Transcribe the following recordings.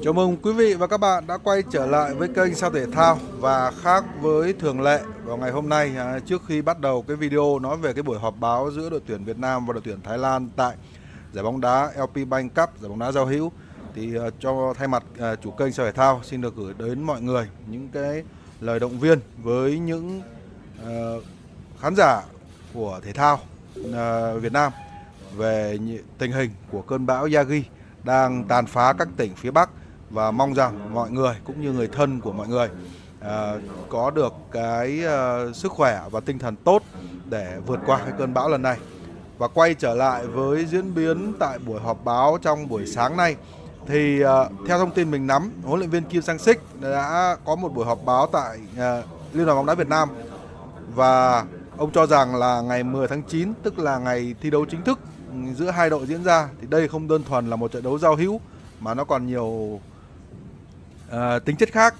Chào mừng quý vị và các bạn đã quay trở lại với kênh Sao Thể Thao và khác với thường lệ vào ngày hôm nay à, trước khi bắt đầu cái video nói về cái buổi họp báo giữa đội tuyển Việt Nam và đội tuyển Thái Lan tại giải bóng đá LP Bank Cup, giải bóng đá giao hữu. Thì à, cho thay mặt à, chủ kênh Sao Thể Thao xin được gửi đến mọi người những cái lời động viên với những khán giả của thể thao Việt Nam về tình hình của cơn bão Yagi đang tàn phá các tỉnh phía Bắc và mong rằng mọi người cũng như người thân của mọi người à, có được cái à, sức khỏe và tinh thần tốt để vượt qua cái cơn bão lần này. Và quay trở lại với diễn biến tại buổi họp báo trong buổi sáng nay thì à, theo thông tin mình nắm huấn luyện viên Kim Sang Sik đã có một buổi họp báo tại à, Liên đoàn bóng đá Việt Nam. Và ông cho rằng là ngày 10 tháng 9 tức là ngày thi đấu chính thức giữa hai đội diễn ra thì đây không đơn thuần là một trận đấu giao hữu mà nó còn nhiều À, tính chất khác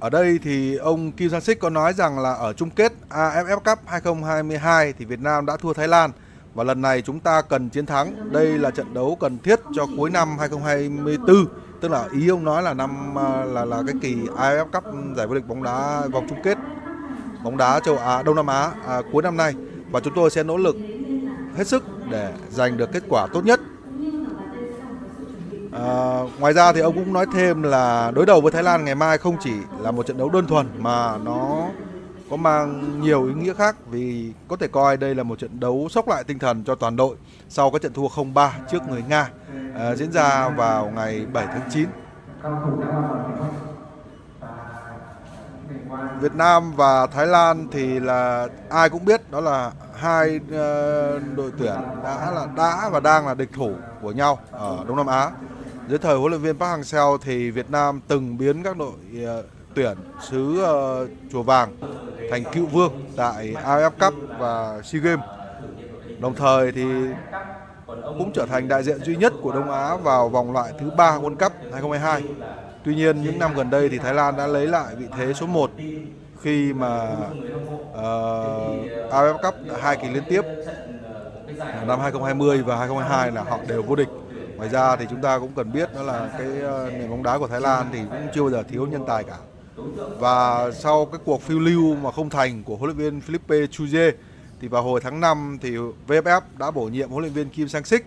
ở đây thì ông Kim Sang Sik có nói rằng là ở chung kết AFF Cup 2022 thì Việt Nam đã thua Thái Lan và lần này chúng ta cần chiến thắng. Đây là trận đấu cần thiết cho cuối năm 2024. Tức là ý ông nói là năm à, là là cái kỳ AFF Cup giải vô địch bóng đá vòng chung kết bóng đá châu Á Đông Nam Á à, cuối năm nay và chúng tôi sẽ nỗ lực hết sức để giành được kết quả tốt nhất À, ngoài ra thì ông cũng nói thêm là đối đầu với Thái Lan ngày mai không chỉ là một trận đấu đơn thuần mà nó có mang nhiều ý nghĩa khác vì có thể coi đây là một trận đấu sốc lại tinh thần cho toàn đội sau cái trận thua 0-3 trước người Nga à, diễn ra vào ngày 7 tháng 9. Việt Nam và Thái Lan thì là ai cũng biết đó là hai uh, đội tuyển đã là đã và đang là địch thủ của nhau ở Đông Nam Á dưới thời huấn luyện viên Park Hang-seo thì Việt Nam từng biến các đội ờ, tuyển xứ ờ, chùa vàng thành cựu vương tại AFF Cup và SEA Games. Đồng thời thì cũng trở thành đại diện duy nhất của Đông Á vào vòng loại thứ ba World Cup 2022. Tuy nhiên những năm gần đây thì Thái Lan đã lấy lại vị thế số 1 khi mà ờ, uh, AFF Cup hai kỳ liên tiếp năm 2020 và 2022 là họ đều vô địch ngoài ra thì chúng ta cũng cần biết đó là cái ờ, nền bóng đá của Thái Lan thì cũng chưa bao giờ thiếu nhân tài cả. Và sau cái cuộc phiêu lưu mà không thành của huấn luyện viên Philippe Chuje thì vào hồi tháng 5 thì VFF đã bổ nhiệm huấn luyện viên Kim Sang Sik.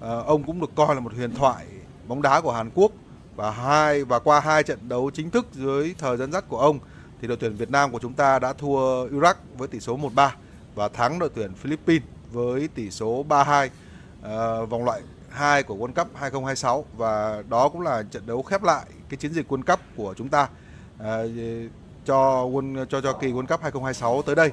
À, ông cũng được coi là một huyền thoại bóng đá của Hàn Quốc. Và hai và qua hai trận đấu chính thức dưới thời dẫn dắt của ông thì đội tuyển Việt Nam của chúng ta đã thua Iraq với tỷ số 1-3 và thắng đội tuyển Philippines với tỷ số 3-2 à, ờ, vòng loại 2 của World Cup 2026 và đó cũng là trận đấu khép lại cái chiến dịch World Cup của chúng ta à, cho World cho cho kỳ World Cup 2026 tới đây.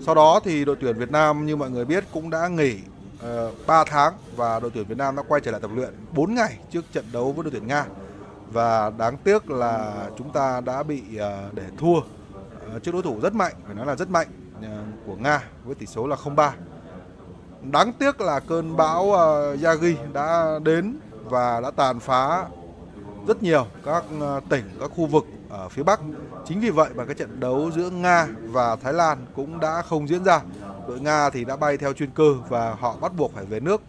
Sau đó thì đội tuyển Việt Nam như mọi người biết cũng đã nghỉ ờ, uh, 3 tháng và đội tuyển Việt Nam đã quay trở lại tập luyện 4 ngày trước trận đấu với đội tuyển Nga. Và đáng tiếc là chúng ta đã bị uh, để thua uh, trước đối thủ rất mạnh, phải nói là rất mạnh uh, của Nga với tỷ số là 0-3. Đáng tiếc là cơn bão uh, Yagi đã đến và đã tàn phá rất nhiều các uh, tỉnh, các khu vực ở phía Bắc. Chính vì vậy mà cái trận đấu giữa Nga và Thái Lan cũng đã không diễn ra. Đội Nga thì đã bay theo chuyên cơ và họ bắt buộc phải về nước.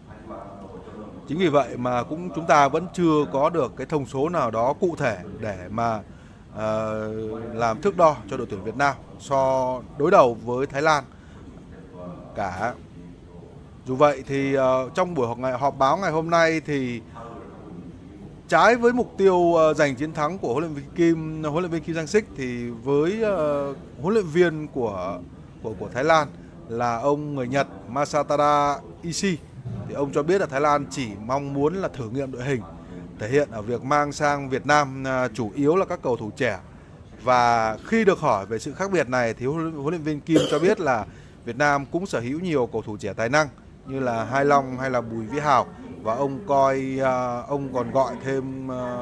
Chính vì vậy mà cũng chúng ta vẫn chưa có được cái thông số nào đó cụ thể để mà uh, làm thước đo cho đội tuyển Việt Nam so đối đầu với Thái Lan cả dù vậy thì uh, trong buổi họp, ngày, họp báo ngày hôm nay thì trái với mục tiêu uh, giành chiến thắng của huấn luyện viên Kim huấn luyện viên Kim Giang Sik thì với uh, huấn luyện viên của của của Thái Lan là ông người Nhật Masatada Ishii. Thì ông cho biết là Thái Lan chỉ mong muốn là thử nghiệm đội hình thể hiện ở việc mang sang Việt Nam uh, chủ yếu là các cầu thủ trẻ. Và khi được hỏi về sự khác biệt này thì huấn luyện viên Kim cho biết là Việt Nam cũng sở hữu nhiều cầu thủ trẻ tài năng như là Hai Long hay là Bùi Vĩ Hào và ông coi à, ông còn gọi thêm à,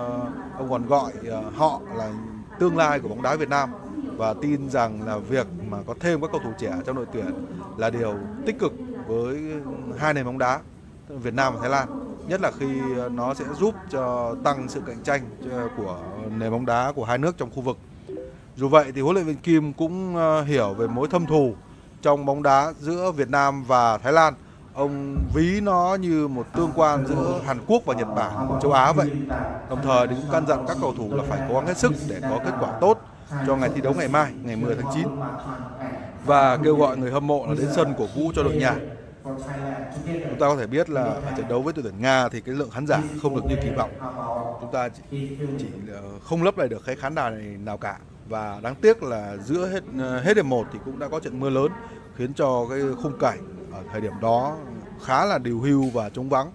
ông còn gọi à, họ là tương lai của bóng đá Việt Nam. Và tin rằng là việc mà có thêm các cầu thủ trẻ trong đội tuyển là điều tích cực với hai nền bóng đá Việt Nam và Thái Lan. Nhất là khi nó sẽ giúp cho tăng sự cạnh tranh của nền bóng đá của hai nước trong khu vực. Dù vậy thì huấn luyện viên Kim cũng hiểu về mối thâm thù trong bóng đá giữa Việt Nam và Thái Lan ông ví nó như một tương quan giữa Hàn Quốc và Nhật Bản của châu Á vậy. Đồng thời thì cũng căn dặn các cầu thủ là phải cố gắng hết sức để có kết quả tốt cho ngày thi đấu ngày mai, ngày 10 tháng 9 và kêu gọi người hâm mộ là đến sân cổ vũ cho đội nhà. Chúng ta có thể biết là ở trận đấu với đội tuyển Nga thì cái lượng khán giả không được như kỳ vọng. Chúng ta chỉ, chỉ ờ, không lấp lại được cái khán đài này nào cả và đáng tiếc là giữa hết ờ, hết hiệp 1 thì cũng đã có trận mưa lớn khiến cho cái khung cảnh ở thời điểm đó khá là điều hưu và trống vắng.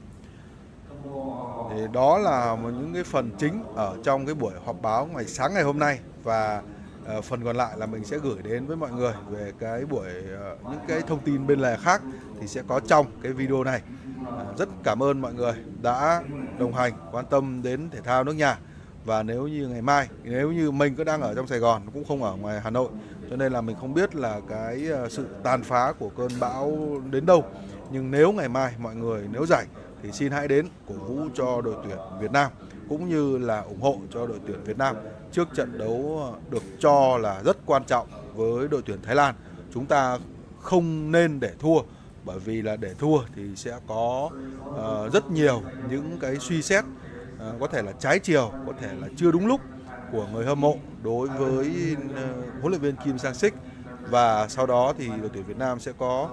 Thì đó là một những cái phần chính ở trong cái buổi họp báo ngày sáng ngày hôm nay và ờ, phần còn lại là mình sẽ gửi đến với mọi người về cái buổi ờ, những cái thông tin bên lề khác thì sẽ có trong cái video này. Ờ, rất cảm ơn mọi người đã đồng hành, quan tâm đến thể thao nước nhà và nếu như ngày mai nếu như mình cứ đang ở trong Sài Gòn cũng không ở ngoài Hà Nội cho nên là mình không biết là cái ờ, sự tàn phá của cơn bão đến đâu nhưng nếu ngày mai mọi người nếu rảnh thì xin hãy đến cổ vũ cho đội tuyển Việt Nam cũng như là ủng hộ cho đội tuyển Việt Nam trước trận đấu ờ, được cho là rất quan trọng với đội tuyển Thái Lan. Chúng ta không nên để thua bởi vì là để thua thì sẽ có uh, rất nhiều những cái suy xét Ờ, có thể là trái chiều, có thể là chưa đúng lúc của người hâm mộ đối với ờ, huấn luyện viên Kim Sang Sik và sau đó thì đội tuyển Việt Nam sẽ có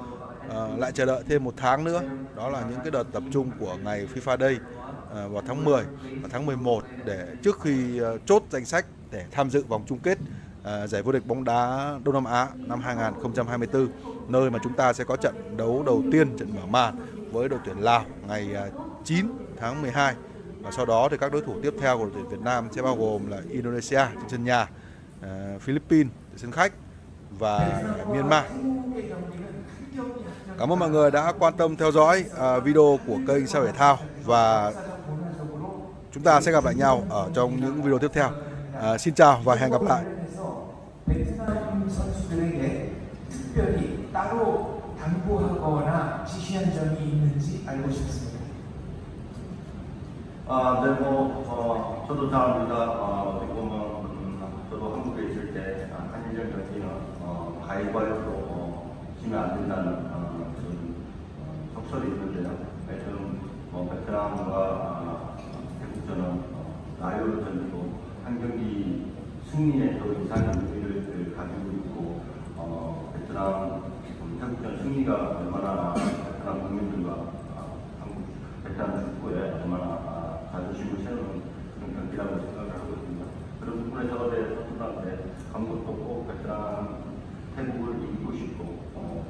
uh, lại chờ đợi thêm một tháng nữa. Đó là những cái đợt tập trung của ngày FIFA Day uh, vào tháng 10 và tháng 11 để trước khi uh, chốt danh sách để tham dự vòng chung kết uh, giải vô địch bóng đá Đông Nam Á năm 2024 nơi mà chúng ta sẽ có trận đấu đầu tiên trận mở màn với đội tuyển Lào ngày uh, 9 tháng 12 và sau đó thì các đối thủ tiếp theo của đội tuyển Việt Nam sẽ bao gồm là Indonesia trên sân nhà, ờ, Philippines trên sân khách và ờ, Myanmar. Cảm ơn mọi người đã quan tâm theo dõi ờ, video của kênh Sao Thể Thao và chúng ta sẽ gặp lại nhau ở trong những video tiếp theo. À, xin chào và hẹn gặp lại. 아, 네, 뭐, 어, 저도 잘 압니다. 어, 그리고 뭐, 음, 저도 한국에 있을 때, 아, 한일전 경기는, 어, 가위바위보로, 어, 지면 안 된다는, 어, 그런, 어, 속설이 있는데요. 저는, 뭐, 베트남과, 아, 태국전은, 어, 라이오를 던지고, 한 경기 승리에 더 이상의 의미를 가지고 있고, 어, 베트남, 태국전 승리가 얼마나 베트남 국민들과, 아, 한국, 베트남 축구에 얼마나 세우는 그런 경기라고 생각을 있습니다. 그런 부분에 저에 선수들한테 감독도 꼭 베트남 태국을 이기고 싶고 어,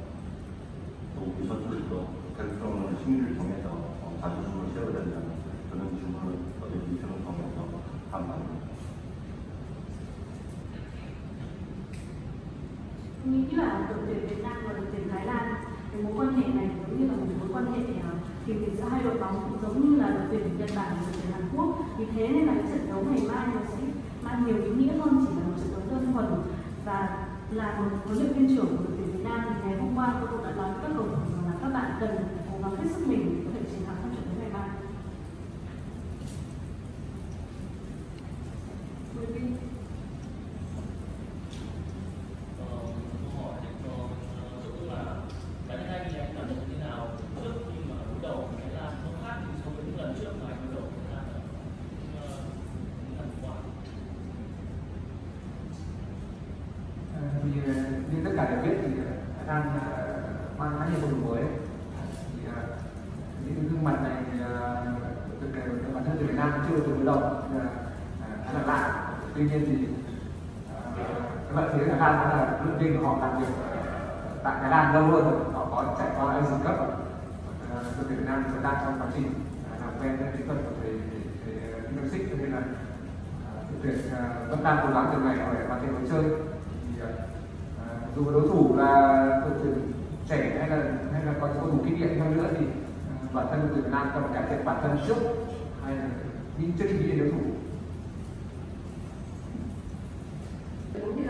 또 우리 선수들도 태국성을 승리를 통해서 어, 자존심을 세워야 된다는 그런 질문을 어제 미팅을 통해서 한 바입니다. Mình là đội tuyển thì mình giữa hai đội bóng cũng giống như là đội tuyển Nhật Bản và đội tuyển Hàn Quốc vì thế nên là cái trận đấu ngày mai nó sẽ mang nhiều ý nghĩa hơn chỉ là một trận đấu đơn thuần và là một huấn luyện viên trưởng của đội tuyển Việt Nam, thì ngày hôm qua tôi cũng đã nói với các cầu thủ là các bạn cần cố gắng hết sức mình để có thể chiến thắng trong trận đấu ngày mai. thì như tất cả đều biết thì Thái Lan mang khá nhiều cầu thủ mới thì những gương mặt này từ bản thân từ Việt Nam chưa từng đối đầu khá là lạ tuy nhiên thì à, các bạn thấy Thái Lan đó là luyện viên của họ làm việc tại Thái Lan lâu hơn rồi, họ có trải qua Asian Cup à, đội tuyển Việt Nam vẫn đang trong quá trình à, làm quen với kỹ thuật của thầy thầy Xích cho nên là đội tuyển vẫn đang cố gắng từng ngày để hoàn thiện lối chơi. Thì dù đối thủ là đội tuyển trẻ hay là hay là có cầu thủ kinh nghiệm hơn nữa thì bản thân đội tuyển Việt Nam cần cải thiện bản thân trước. Hay là đi trước khi đi đối thủ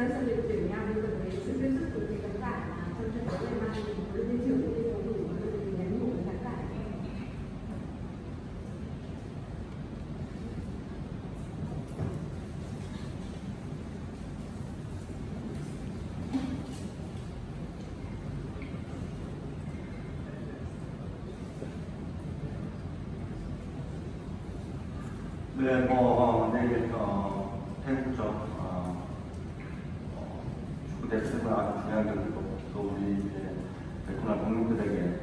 Vâng, dân sẽ điều chỉnh nhau đi cùng với sự tiếp sức của quý khán giả à, trong trận đấu ngày mai với viên trưởng của cầu thủ và đội hình nhắn nhủ với khán giả Bây giờ bò vào đây có 아주 중요한 결제도 또 우리 이제 백구나 동료들에게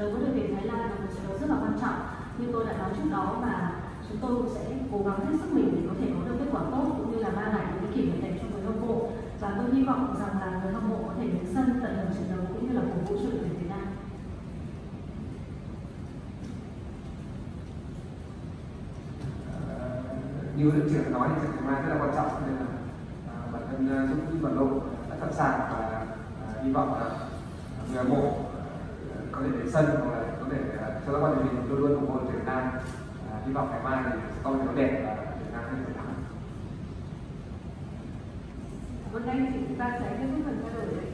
đấu với đội tuyển Thái Lan là một trận đấu rất là quan trọng. Như tôi đã nói trước đó và chúng tôi cũng sẽ cố gắng hết sức mình để có thể có được kết quả tốt cũng như là mang lại những kỷ niệm đẹp cho người hâm mộ. Và tôi hy vọng rằng là người hâm mộ có thể đến sân tận hưởng trận đấu cũng như là cổ vũ cho đội tuyển Việt Nam. À, như đội trưởng nói thì trận ngày mai rất là quan trọng, nên là à, bản thân chúng tôi Huy Văn đã sẵn sàng và à, hy vọng là người hâm mộ à, có thể đến sân hoặc là có thể à, cho các bạn truyền hình luôn luôn ủng hộ đội tuyển Việt Nam. À, hy vọng ngày mai thì sẽ có một đẹp và Việt Nam sẽ chiến thắng. Hôm nay thì chúng ta sẽ kết thúc phần trao đổi.